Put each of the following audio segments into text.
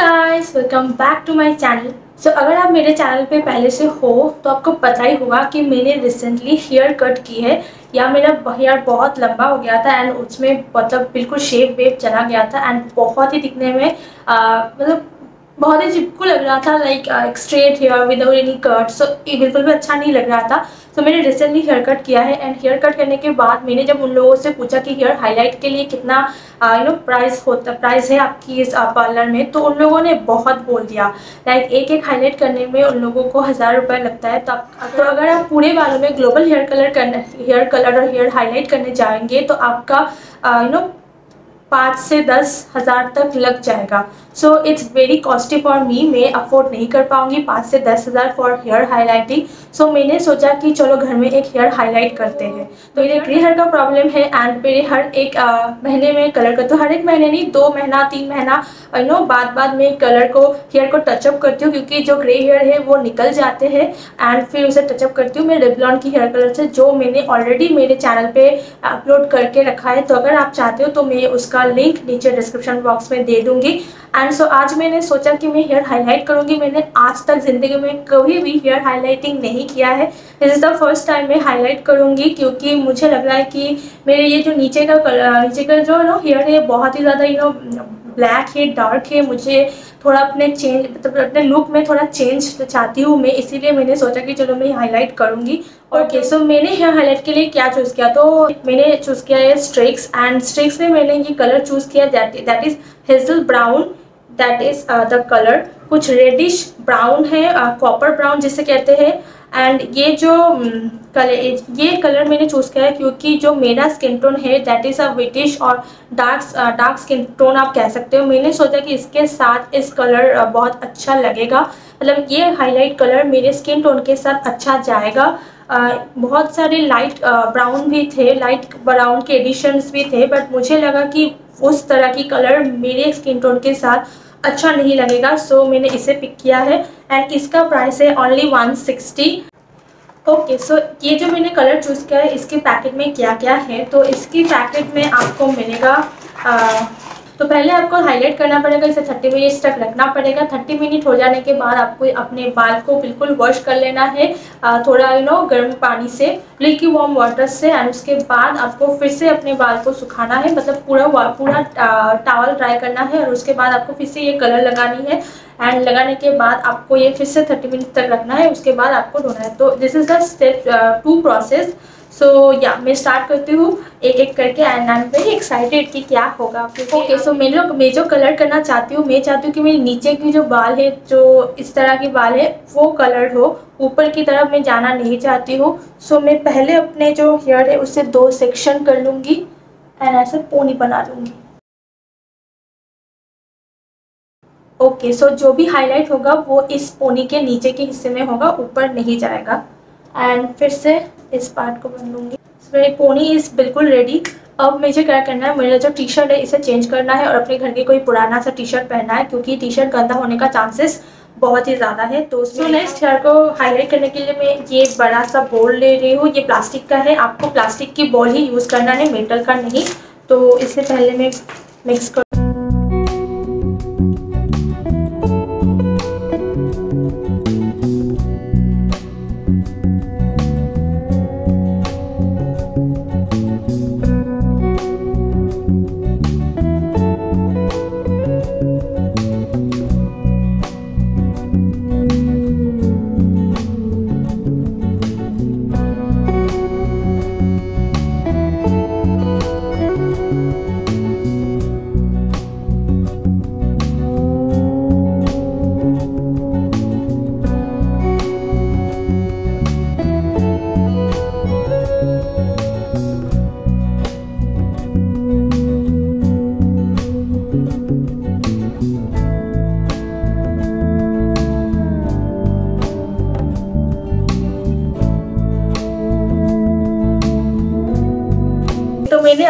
Guys welcome back to my channel so अगर आप मेरे चैनल पे पहले से हो तो आपको पता ही होगा कि मैंने रिसेंटली हेयर कट की है। या मेरा हेयर बहुत लंबा हो गया था एंड उसमें मतलब बिल्कुल शेप वेप चला गया था एंड बहुत ही दिखने में मतलब बहुत ही चिपकू लग रहा था like straight hair without any cut so ये बिल्कुल भी अच्छा नहीं लग रहा था। सो so, मैंने रिसेंटली हेयर कट किया है एंड हेयर कट करने के बाद मैंने जब उन लोगों से पूछा कि हेयर हाईलाइट के लिए कितना यू नो प्राइस होता प्राइस है आपकी इस पार्लर uh, में तो उन लोगों ने बहुत बोल दिया। लाइक like, एक एक हाईलाइट करने में उन लोगों को हज़ार रुपये लगता है। तो, तो अगर आप पूरे बालों में ग्लोबल हेयर कलर करने हेयर कलर और हेयर हाईलाइट करने जाएँगे तो आपका यू uh, नो पाँच से दस हज़ार तक लग जाएगा। So it's very costly for me मैं अफोर्ड नहीं कर पाऊँगी पाँच से दस हज़ार फॉर हेयर हाईलाइटिंग सो मैंने सोचा कि चलो घर में एक हेयर हाईलाइट करते हैं। तो मेरे ग्रे हेयर का प्रॉब्लम है एंड मेरे हर एक महीने में कलर करती हूँ हर एक महीने नहीं, दो महीना, तीन महीना यू नो बाद बाद में कलर को हेयर को टचअप करती हूँ क्योंकि जो ग्रे हेयर है वो निकल जाते हैं। एंड फिर उसे टचअप करती हूँ मैं रिबलॉन की हेयर कलर से, जो मैंने ऑलरेडी मेरे चैनल पर अपलोड करके रखा है। तो अगर आप चाहते हो तो मैं उसका लिंक नीचे डिस्क्रिप्शन बॉक्स में दे दूँगी. एंड सो so, आज मैंने सोचा कि मैं हेयर हाईलाइट करूँगी. मैंने आज तक ज़िंदगी में कभी भी हेयर हाईलाइटिंग नहीं किया है. This is the first time मैं हाईलाइट करूँगी क्योंकि मुझे लग रहा है कि मेरे ये जो नीचे का कलर नीचे का जो नो हेयर है बहुत ही ज़्यादा यू नो ब्लैक है डार्क है मुझे थोड़ा अपने चेंज मतलब तो अपने लुक में थोड़ा चेंज चाहती हूँ मैं इसीलिए मैंने सोचा कि चलो मैं हाईलाइट करूँगी। और ओके सो मैंने हेयर हाईलाइट के लिए क्या चूज़ किया? तो मैंने चूज़ किया है स्ट्रिक्स एंड स्ट्रिक्स में मैंने ये कलर चूज़ किया that that is hazel brown that is the colour कुछ रेडिश ब्राउन है कॉपर uh, ब्राउन जिसे कहते हैं एंड ये जो कलर um, ये कलर मैंने चूज़ किया है क्योंकि जो मेरा स्किन टोन है दैट इज़ अ विटिश और डार्क डार्क स्किन टोन आप कह सकते हो। मैंने सोचा कि इसके साथ इस कलर uh, बहुत अच्छा लगेगा। मतलब ये हाईलाइट कलर मेरे स्किन टोन के साथ अच्छा जाएगा। Uh, बहुत सारे लाइट ब्राउन uh, भी थे लाइट ब्राउन के एडिशंस भी थे बट मुझे लगा कि उस तरह की कलर मेरे स्किन टोन के साथ अच्छा नहीं लगेगा सो so, मैंने इसे पिक किया है एंड इसका प्राइस है only one sixty okay so ये जो मैंने कलर चूज़ किया है इसके पैकेट में क्या क्या है? तो इसके पैकेट में आपको मिलेगा तो पहले आपको हाईलाइट करना पड़ेगा, इसे 30 मिनट्स तक रखना पड़ेगा। 30 मिनट हो जाने के बाद आपको अपने बाल को बिल्कुल वॉश कर लेना है थोड़ा यू नो गर्म पानी से लिक्की वार्म वाटर से एंड उसके बाद आपको फिर से अपने बाल को सुखाना है मतलब पूरा पूरा टावल ड्राई करना है, और उसके बाद आपको फिर से ये कलर लगानी है। एंड लगाने के बाद आपको ये फिर से थर्टी मिनट तक रखना है, उसके बाद आपको धोना है। तो this is the step two process so या मैं स्टार्ट करती हूँ एक एक करके and I am very excited कि क्या होगा ओके सो मैं जो मैं जो कलर करना चाहती हूँ मैं चाहती हूँ कि मेरे नीचे की जो बाल है जो इस तरह के बाल है वो कलर हो। ऊपर की तरफ़ मैं जाना नहीं चाहती हूँ। सो so, मैं पहले अपने जो हेयर है उससे दो सेक्शन कर लूँगी एंड ऐसे पोनी बना लूँगी। ओके सो जो भी हाईलाइट होगा वो इस पोनी के नीचे के हिस्से में होगा ऊपर नहीं जाएगा। एंड फिर से इस पार्ट को बन लूँगी। So, मेरी पोनी इज़ बिल्कुल रेडी अब मुझे क्या करना है? मेरा जो टी शर्ट है इसे चेंज करना है और अपने घर के कोई पुराना सा टी शर्ट पहनना है क्योंकि टी शर्ट गंदा होने का चांसेस बहुत ही ज़्यादा है। तो सो नेक्स्ट हेयर को हाईलाइट करने के लिए मैं ये बड़ा सा बॉल ले रही हूँ। ये प्लास्टिक का है। आपको प्लास्टिक की बॉल ही यूज़ करना है मेटल का नहीं। तो इससे पहले मैं मिक्स कर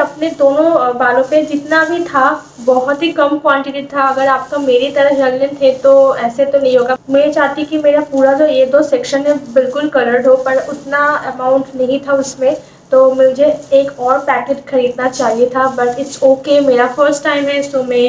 अपने दोनों बालों पे जितना भी था, बहुत ही कम क्वांटिटी था। अगर आपका मेरी तरह जलने थे तो ऐसे तो नहीं होगा। मैं चाहती कि मेरा पूरा जो ये दो सेक्शन है बिल्कुल कलर्ड हो, पर उतना अमाउंट नहीं था उसमें। तो मुझे एक और पैकेट ख़रीदना चाहिए था बट इट्स ओके मेरा फ़र्स्ट टाइम है सो मैं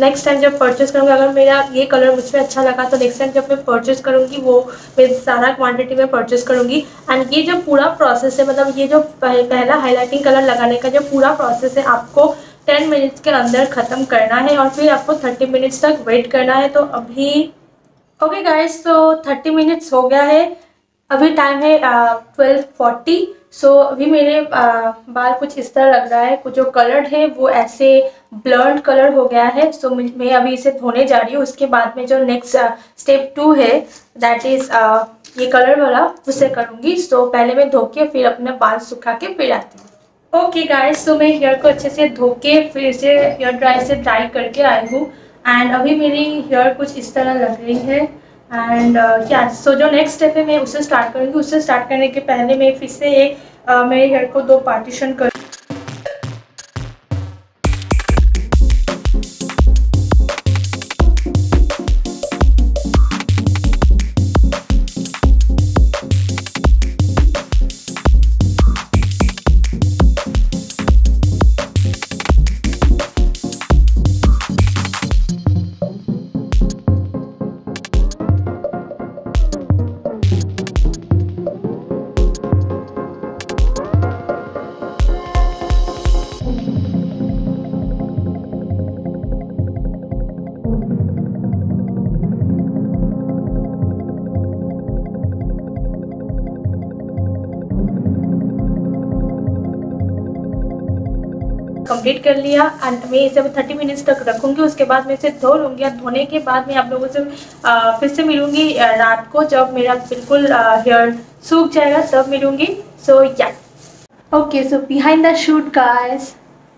नेक्स्ट टाइम जब परचेज़ करूँगी, अगर मेरा ये कलर मुझ पर अच्छा लगा तो नेक्स्ट टाइम जब मैं परचेज़ करूँगी, वो मैं सारा क्वांटिटी में परचेज़ करूँगी। एंड ये जो पूरा प्रोसेस है मतलब ये जो पहला हाईलाइटिंग कलर लगाने का जो पूरा प्रोसेस है, आपको टेन मिनट्स के अंदर ख़त्म करना है और फिर आपको थर्टी मिनट्स तक वेट करना है। तो अभी ओके गाइस तो थर्टी मिनट्स हो गया है। अभी टाइम है ट्वेल्व फोर्टी सो so, अभी मेरे आ, बाल कुछ इस तरह लग रहा है। कुछ जो कलर है वो ऐसे ब्लर्ड कलर हो गया है। सो so, मैं अभी इसे धोने जा रही हूँ। उसके बाद में जो नेक्स्ट स्टेप टू है दैट इज़ ये कलर वाला उसे करूँगी। सो so, पहले मैं धो के फिर अपने बाल सुखा के फिर आती हूँ। ओके गाइस सो मैं हेयर को अच्छे से धो के फिर इसे हेयर ड्राई से ड्राई करके आई हूँ। एंड अभी मेरी हेयर कुछ इस तरह लग रही है। एंड क्या सो जो नेक्स्ट स्टेप है मैं उसे स्टार्ट करूँगी। उसे स्टार्ट करने के पहले मैं फिर से एक uh, मेरे हेयर को दो पार्टीशन कर कंप्लीट कर लिया एंड मैं इसे थर्टी मिनट्स तक रखूँगी। उसके बाद मैं इसे धो लूँगी और धोने के बाद मैं आप लोगों से फिर से मिलूँगी रात को जब मेरा बिल्कुल हेयर सूख जाएगा तब मिलूँगी। सो या okay so behind the shoot guys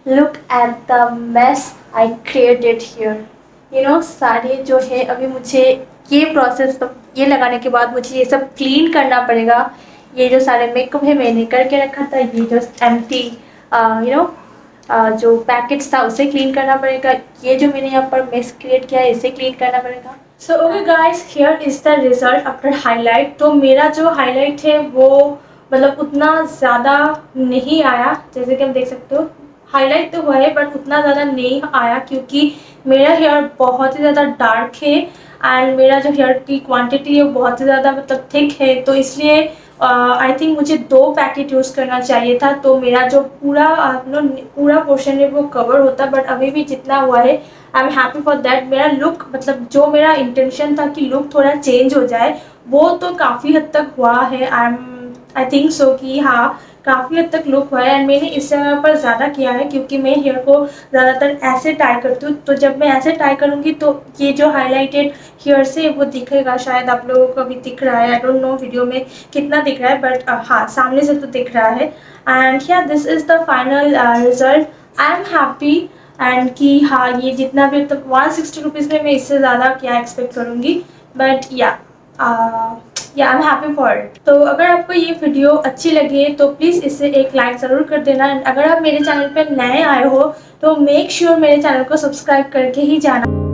look at the mess I created here you know सारे जो है, अभी मुझे ये प्रोसेस ये लगाने के बाद मुझे ये सब क्लीन करना पड़ेगा। ये जो सारे मेकअप है, मैंने करके रखा था, ये जो एम टी यू नो जो पैकेट्स था उसे क्लीन करना पड़ेगा। ये जो मैंने यहाँ पर मेस क्रिएट किया है, इसे क्लीन करना पड़ेगा। So okay guys here is the result after highlight तो मेरा जो हाईलाइट है, वो मतलब उतना ज़्यादा नहीं आया, जैसे कि हम देख सकते हो। हाईलाइट तो हुआ है बट उतना ज़्यादा नहीं आया क्योंकि मेरा हेयर बहुत ही ज़्यादा डार्क है एंड मेरा जो हेयर की क्वांटिटी है, वो बहुत ही ज़्यादा मतलब थिक है। तो इसलिए आई थिंक मुझे दो पैकेट यूज़ करना चाहिए था तो मेरा जो पूरा पूरा पोर्शन है वो कवर होता बट अभी भी जितना हुआ है I am happy for that मेरा लुक मतलब जो मेरा इंटेंशन था कि लुक थोड़ा चेंज हो जाए, वो तो काफ़ी हद तक हुआ है. I M I think so कि हाँ काफ़ी हद तक लुक हुआ है एंड मैंने इस जगह पर ज़्यादा किया है क्योंकि मैं हेयर को ज़्यादातर ऐसे टाई करती हूँ। तो जब मैं ऐसे टाई करूँगी तो ये जो हाईलाइटेड हेयर से वो दिखेगा शायद आप लोगों को अभी दिख रहा है। आई डोंट नो वीडियो में कितना दिख रहा है बट uh, हाँ सामने से तो दिख रहा है। एंड या this is the final result I am happy and कि हाँ ये जितना भी तो वन सिक्सटी रुपीज़ में मैं इससे ज़्यादा क्या एक्सपेक्ट करूँगी। But yeah yeah I am happy for it तो अगर आपको ये वीडियो अच्छी लगी तो प्लीज़ इसे एक लाइक ज़रूर कर देना। अगर आप मेरे चैनल पर नए आए हो तो मेक श्योर sure मेरे चैनल को सब्सक्राइब करके ही जाना।